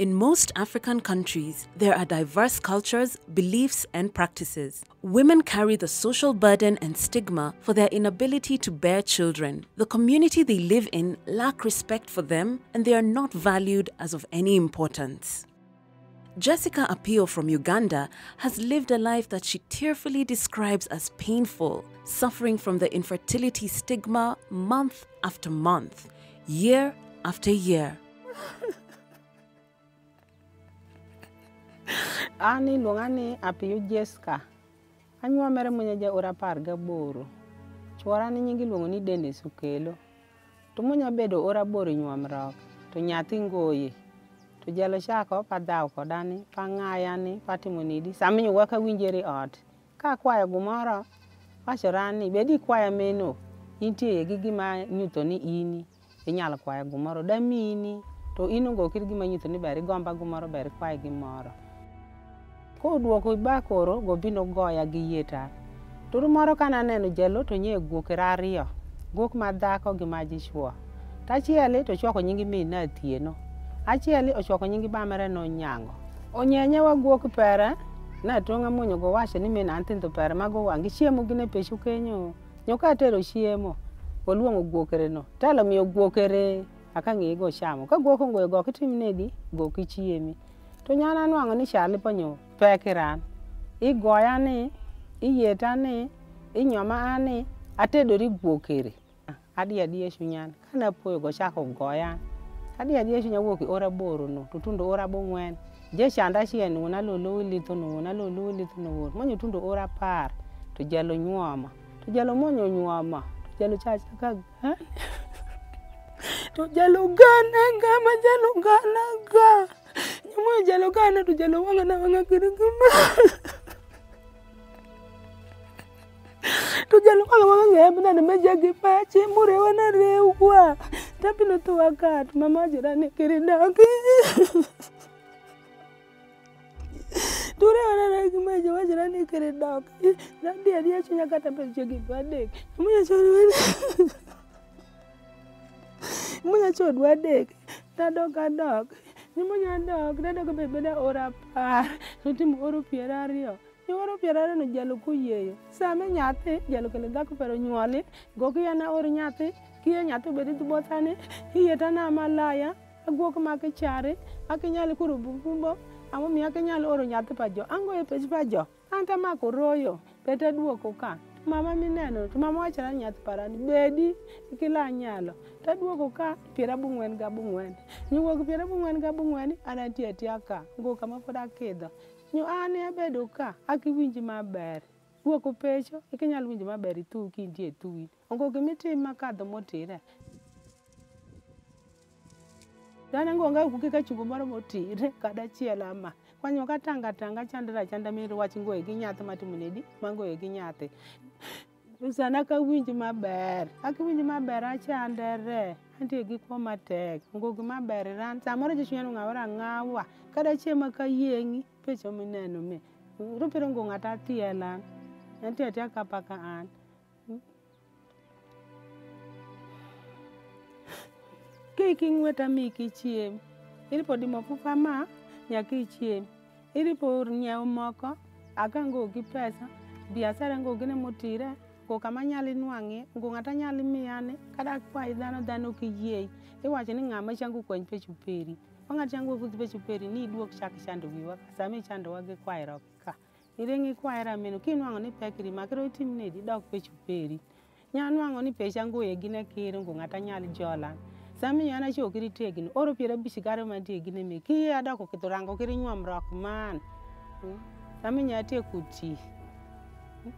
In most African countries, there are diverse cultures, beliefs, and practices. Women carry the social burden and stigma for their inability to bear children. The community they live in lack respect for them, and they are not valued as of any importance. Jessica Apio from Uganda has lived a life that she tearfully describes as painful, suffering from the infertility stigma month after month, year after year. an iluonga ni apiyo jeska anyuo mere mwenye ja ura apar gaboro chuora ni nyingi iluongo ni dende sukelo to mwenye bedo ura boro nyuam rok to nyathi ngoye to jalo chako padhao koda ni pang'aya ni patimo nidi sami nyugo ka winjeri ot ka kwayo gumoro wachora ni bedi kwayo meno intie gi gima nyutho ni ini inyalo kwayo gumoro damini to inongo kir gima nyutho ni ber igomba gumoro ber kwayo gimoro koduoko ba koro gobino goya gi yieta turu moro kane aneno jalo to nyie guokera ariyo guok ma dhako gi majichuo tachieli e to chwako nying minna atieno achieli ochwako nying bamareno nyango onyenye wa guok pere natong' amuonyogo wache ni min anthindho pere magowang' gichiemo gine pechu kenyo nyoka tero chiemo oluongo guokereno talo miyo guokere akang'eye go chamo ka guok ongoyo gok itimnedi gok ichiemi to nyan anwang'o ni shali ponyo pek iran igoya ni iyeta ni inyoma ani atedori gwuok ere adi adie shunyan kana poyo go chako goya adi adie shunya wuok e ora boro no tutundo ora bung'wen je shanda shien wona lolo wilitho no wona lolo wilitho no wor monyo tundo ora par to jalo nyuama to jalo monyo nyuama to jalo chacha ka to jalo gana ngama jalo gana ngama nyamwa jalo kana tu jalo wanga na wanga kirigima tu jalo wanga wanga ngema na nimeja gipache mure wana rewa tapi no tu wakat mama jirani kiridaki ture wana na gimaje wajirani kiridaki nandi adia chunya kata pe chegi badek munya chori wana munya chori wadek tadok adok nimonyandok nedogo be bede or apar totimo oro piero ariyo nioro piero ariyono jalo koyieyo same nyathi jalo kendo dhako pero nyuoli gokiyana or nyathi kiye nyathi obedi thubothani iyetana malaya agwok make chari akinyal kuro bubumbo amomiyo akinyal oro nyathi pa jo angoye pech pa jo anta mako royo pete dwoko ka mama mineno to mama wachona nyath parani bedi kila anyalo taduogo ka piero abung'wen gabung'wen nyuwuok piero abung'wen gabung'wen anatiyo atiya ka ngoka ma pod akidho nyo an abedo ka akiwinj maber duoko pecho ikinyal winjo maber ituu kintie e tui ongoki mitim makadho motire dana ngonga kukika chungu moro motire kada achiel ama kwanyo katanga tanga chandra chanda mero wach ngoe gi nyathi matimonedi mangoe gi nyathi Susan akawinj maber akiwinj maber achandere antie gi kuo matek ngog maber ran samoro jichunya nu ng'awara ng'awa kada chiema kayieng'i pecho mineno me rupiro ngo ng'ata tiela antie atia kapaka an kiki ng'weta miki chiem ilipodi mafufa ma, kiki ngweta miki chiem. nyaka ichiem. Iripo nyiew moko, aka ngo gi pesa, biashara ngo gine motire, ko kama nyali nwangi, ngo ngata nyali miyane, kada kwa idhano dhano kiyie. Iwache ni ngama changu kwenye pechu peri. Panga changu kuzi pechu peri, ni iduwa kishaki chandu viwa, kasami chandu wage kwa iroka. Irengi kwa era menu, kini wangu ni pekiri, makiro iti mnedi, dok pechu peri. Nyanu wangu ni pesha ngo ye gine kiri, ngo ngata nyali jola. Nyanu sami yana cho kiri tegini oro piera bisi gare ma tegini mi ki ada ko kiturango kiri nyom rok man hmm? sami nya te kuti hmm?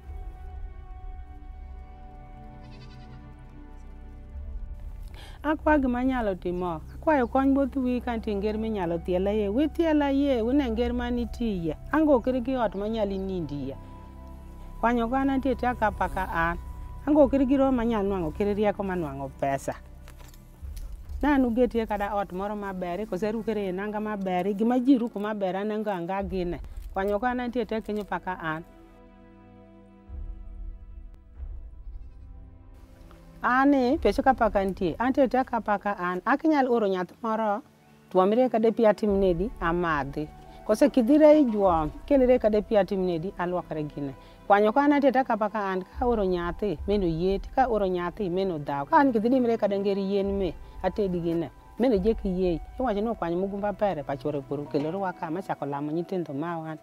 akwa gima nyalo timo akwa yo kony both wi kan ti nger mi nyalo tiela ye wi tiela ye wi ne nger ma ni ti ye ango kiri ki ot ma nyali nindi ye kwanyo kwa na ti ti akapaka an ango kiri giro ma nyalo nwango kiri rieko ma nwango pesa ne an ugetie kata ot moro maber koserukere e nanga maber gima ji ruko maber anango anga gine kwanyo ka nantie te kinyo paka an ani e, pecho ka paka nitie antie te ka paka an akinyal oro nyath moro tuomre kade pi atimnedi amadhi kose kidhira ijuang kelere kade pi atimnedi alwakre gine kwanyo ka an atieta kapa ka an ka oro nyathi meno yet ka oro nyathi meno dhaw ka an kidhi nimre kada nger yien me atedi gine meno jek yei iwacho ni okwanyo mugumba pere pachore poru kelore waka machako lamo nyithindo mawan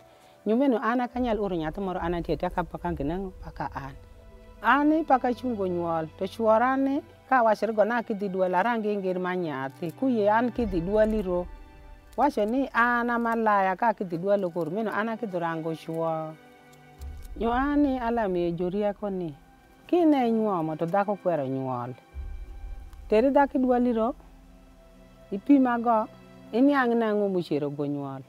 nyumeno an akanyal oro nyathi moro an atieta kapa ka ngine paka an an paka chungo nyuol to chuora ni ka wachre go na kidhi dwel arangi ngir ma nyathi kuye an kidhi dwel iro wacho ni an amalaya ka akidhi dwalo kor mino an akidhi rango chwo nyo ani alamie jorieko ni kine nyuomo to dhako kwero nyuol teri dhako idwaliro ipimago iniang' nang'o mocherogo nyuol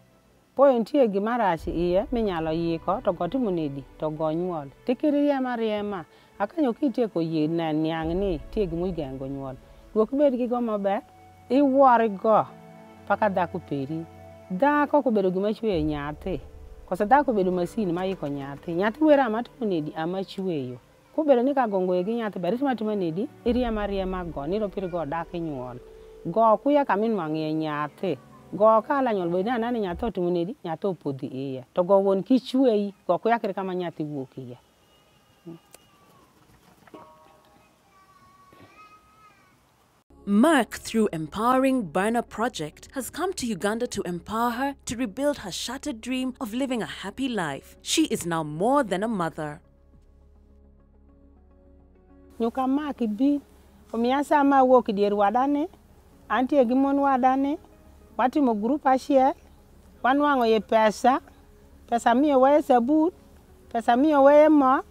poyo nitie gimarach iye minyalo yiko to go timonedi to go nyuol tikiri riema riema akanyo kitieko yie na niang' ni tie gimoigengo nyuol duok bed gigo maber iwuorigo paka dhako peri dhako kobedo gima chweyo nyathi koso dhako bedo masin maiko nyathi nyathi wera ama timo nedi ama chweyo kobedo ni kagongo e gi nyathi barit matimo nedi iriema riema go niro piri go dak nyuol go kuya kamin mang'iye nyathi go kala nyuol bedi anani nyathi otimo nedi nyathi opodhi iye to go won kichweyi go kuya kiri kama nyathi wuok iye Merck, through Empowering Burner Project, has come to Uganda to empower her to rebuild her shattered dream of living a happy life. She is now more than a mother. Nyuka Mark bi omiasa ma wok dier wadane anti egimon wadane watimo group achiel wanwang'o ye pesa pesa miyo weye sabun pesa miyo weye mo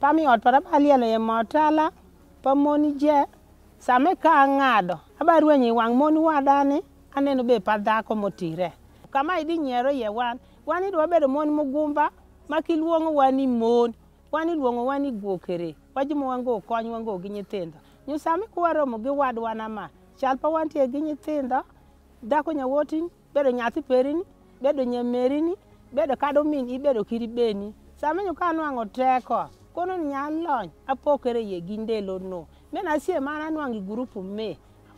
pami ot para balielo ye mo tala pa je Sama ka ang'ado, abarwenyi wang' mon wadani, aneno be padhako motire. Kama idhi nyero ye wan, wan idwa bedo mon mugumba, makiluongo wan ni mon, wan iluongo wan ni gwokere, wajimo wango kony wango gi nyithindo. Nyo sami kuwaromo gi wadwa nama, chal pa wantie gi nyithindo, dako nyawoti, bedo nyathi perini, bedo nyemerini, bedo kado min ibedo kiribeni. Sami nyo kanwango teko, kono nyalony, apokere ye gindelo no. nena sie mana nwangi grupu me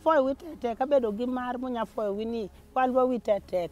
foi wite tek abedo gi mar munya foi wini walwa wite tek